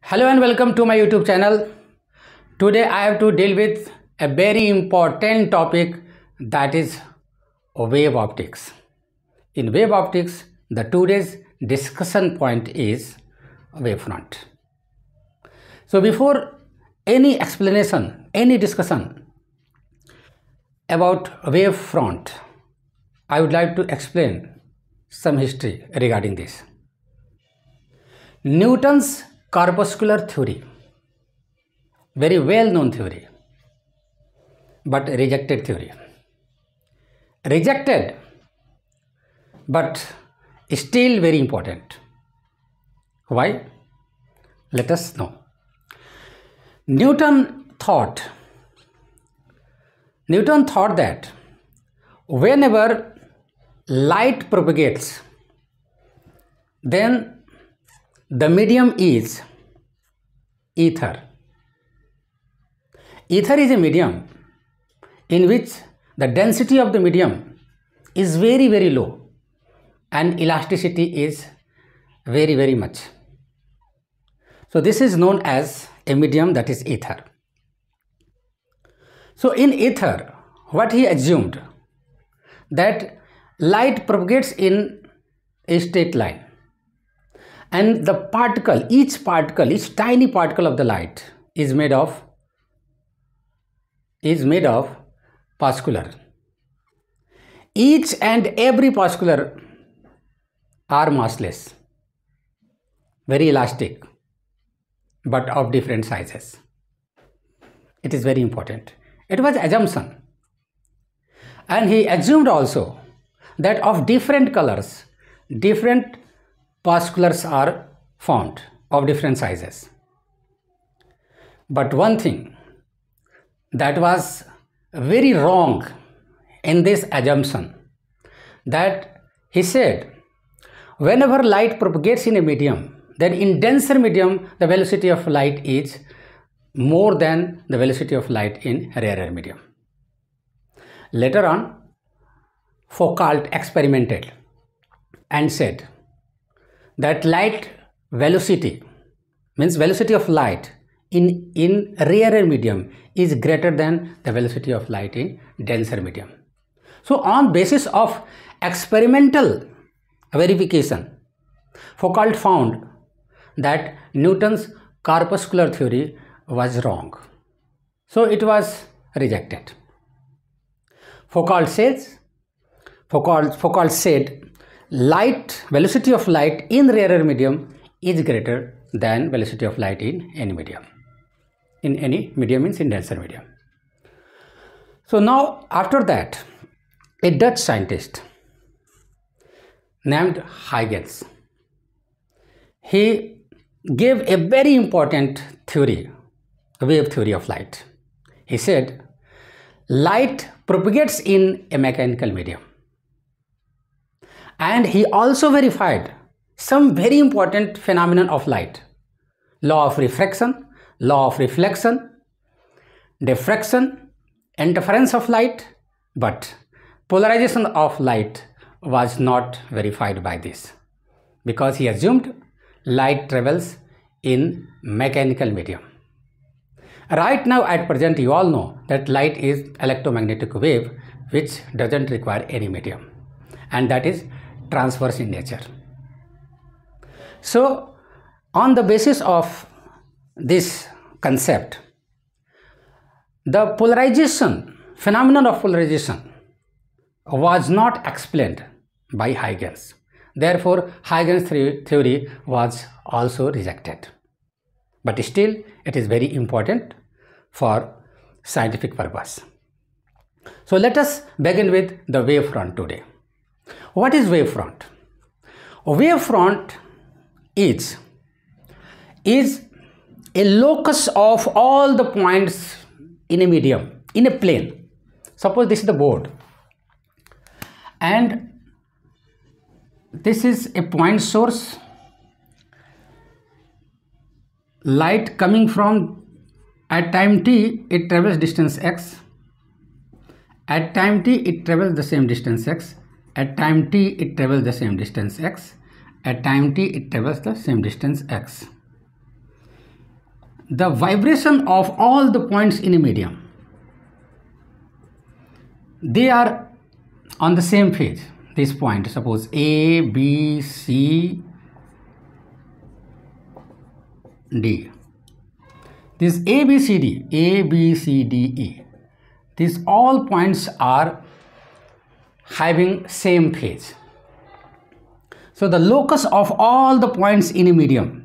Hello and welcome to my YouTube channel. Today I have to deal with a very important topic that is wave optics. In wave optics, the today's discussion point is wavefront. So before any explanation, any discussion about wavefront, I would like to explain some history regarding this. Newton's corpuscular theory, very well known theory, but rejected theory. Rejected, but still very important. Why? Let us know. Newton thought Newton thought that whenever light propagates, then the medium is ether. Ether is a medium in which the density of the medium is very very low and elasticity is very very much. So this is known as a medium that is ether. So in ether, what he assumed that light propagates in a straight line and the particle, each particle, each tiny particle of the light is made of is made of particular. Each and every particular are massless, very elastic, but of different sizes. It is very important. It was assumption. And he assumed also that of different colors, different particulars are formed of different sizes. But one thing that was very wrong in this assumption that he said whenever light propagates in a medium then in denser medium the velocity of light is more than the velocity of light in rarer medium. Later on, Foucault experimented and said that light velocity means velocity of light in, in rarer medium is greater than the velocity of light in denser medium. So on basis of experimental verification, Foucault found that Newton's corpuscular theory was wrong. So it was rejected. Foucault says, Foucault, Foucault said, light, velocity of light in rarer medium is greater than velocity of light in any medium. In any medium means in denser medium. So now after that, a Dutch scientist named Huygens, he gave a very important theory wave theory of light. He said, light propagates in a mechanical medium. And he also verified some very important phenomenon of light. Law of refraction, law of reflection, diffraction, interference of light, but polarization of light was not verified by this because he assumed light travels in mechanical medium. Right now at present you all know that light is electromagnetic wave which doesn't require any medium and that is transverse in nature. So on the basis of this concept the polarization phenomenon of polarization was not explained by Huygens. Therefore, Huygens theory was also rejected. But still, it is very important for scientific purpose. So let us begin with the wavefront today. What is wavefront? Wavefront is, is a locus of all the points in a medium, in a plane. Suppose this is the board and this is a point source light coming from at time t it travels distance x at time t it travels the same distance x at time t it travels the same distance x. At time t it travels the same distance x. The vibration of all the points in a medium they are on the same phase. This point suppose a b c d. This a b c d a b c d e. These all points are having same phase so the locus of all the points in a medium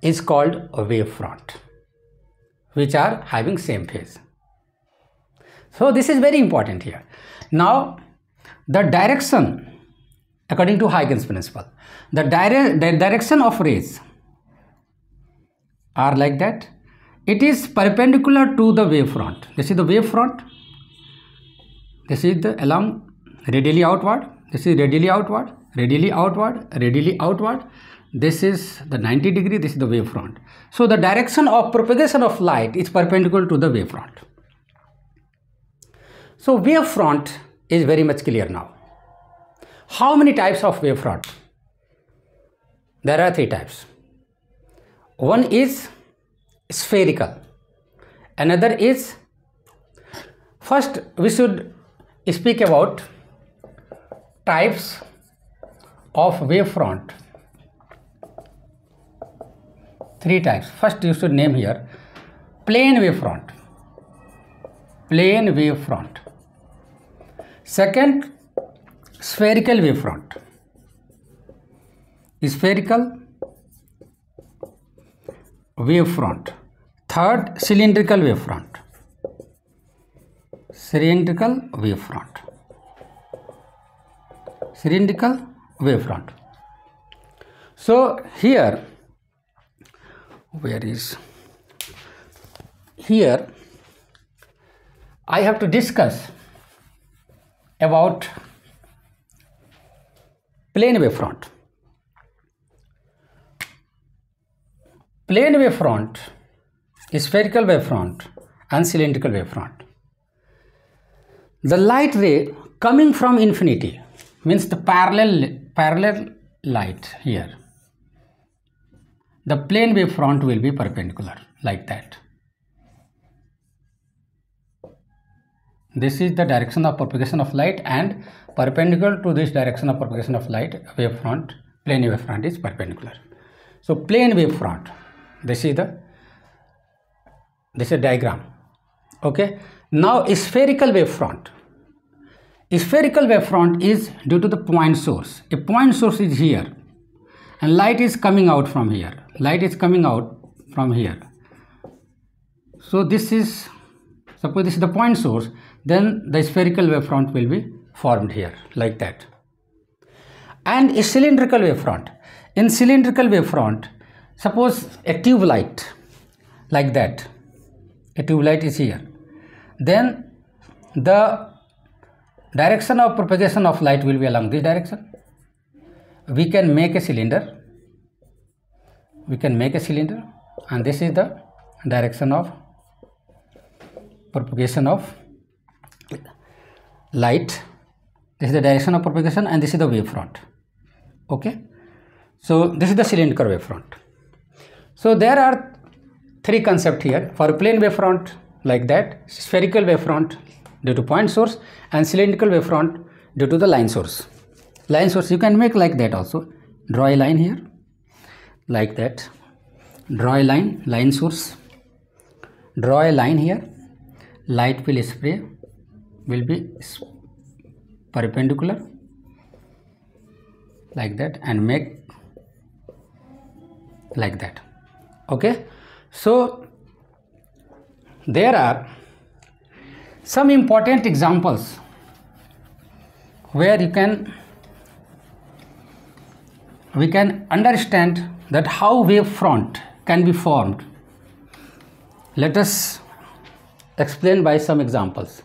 is called a wavefront which are having same phase. So this is very important here. Now the direction according to Huygens principle the, dire the direction of rays are like that it is perpendicular to the wavefront this is the wavefront this is the along radially outward. This is radially outward. Radially outward. Radially outward. This is the 90 degree. This is the wavefront. So the direction of propagation of light is perpendicular to the wavefront. So wavefront is very much clear now. How many types of wavefront? There are three types. One is spherical. Another is first we should speak about types of wavefront. Three types. First you should name here. Plane wavefront. Plane wavefront. Second spherical wavefront. Spherical wavefront. Third cylindrical wavefront cylindrical wavefront cylindrical wavefront. So here, where is here I have to discuss about plane wavefront. Plane wavefront, spherical wavefront and cylindrical wavefront. The light ray coming from infinity means the parallel parallel light here. The plane wave front will be perpendicular like that. This is the direction of propagation of light and perpendicular to this direction of propagation of light wave front plane wave front is perpendicular. So plane wave front this is the this is a diagram. Okay? Now spherical wave front spherical wavefront is due to the point source. A point source is here and light is coming out from here. Light is coming out from here. So this is, suppose this is the point source, then the spherical wavefront will be formed here like that. And a cylindrical wavefront. In cylindrical wavefront, suppose a tube light like that. A tube light is here. Then the direction of propagation of light will be along this direction. We can make a cylinder. We can make a cylinder and this is the direction of propagation of light. This is the direction of propagation and this is the wavefront. Okay? So this is the cylindrical wavefront. So there are three concepts here. For plane wavefront like that. Spherical wavefront due to point source and cylindrical wavefront due to the line source. Line source you can make like that also. Draw a line here like that. Draw a line, line source. Draw a line here. Light will spray will be perpendicular like that and make like that okay so there are some important examples where you can we can understand that how wave front can be formed. Let us explain by some examples.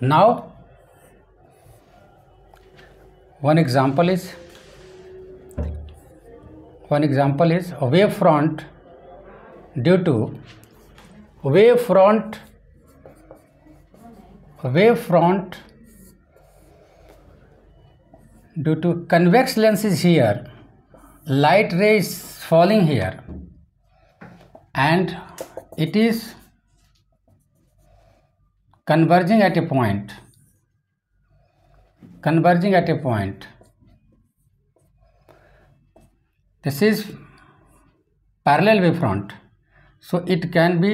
Now one example is one example is a wave front due to wave front wave front due to convex lens is here light ray is falling here and it is converging at a point converging at a point. This is parallel wavefront so it can be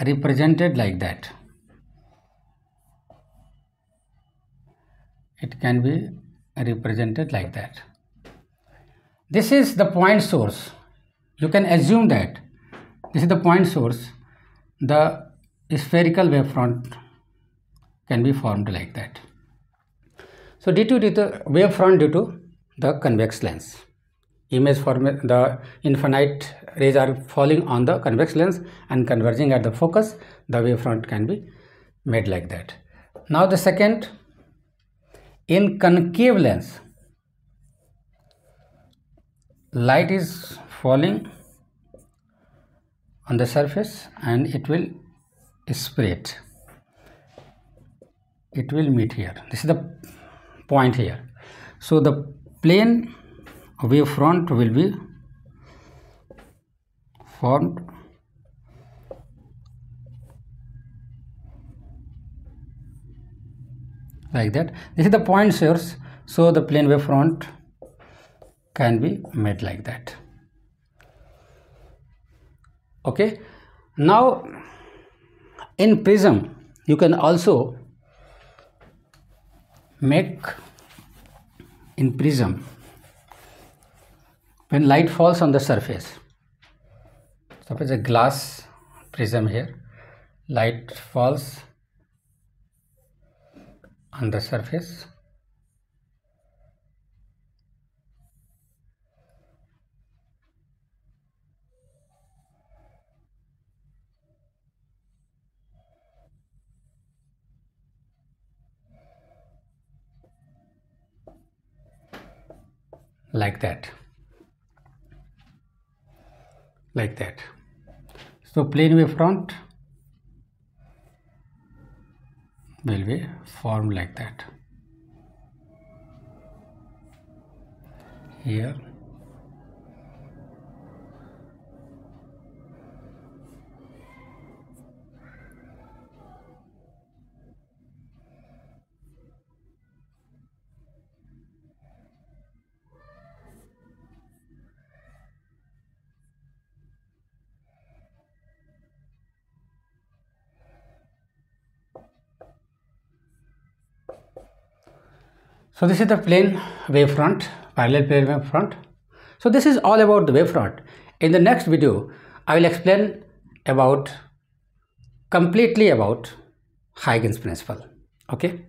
represented like that. It can be represented like that. This is the point source. You can assume that. This is the point source. The spherical wavefront can be formed like that. So due to the wavefront due to the convex lens image form the infinite rays are falling on the convex lens and converging at the focus. The wavefront can be made like that. Now the second in concave lens light is falling on the surface and it will spread. It will meet here. This is the point here. So the plane wavefront will be formed. Like that. This is the point source. So the plane wavefront can be made like that. Okay. Now in prism you can also make in prism when light falls on the surface suppose a glass prism here light falls on the surface like that like that. So plane wave front will be formed like that. Here So this is the plane wavefront, parallel plane wavefront. So this is all about the wavefront. In the next video, I will explain about completely about Huygens principle. Okay.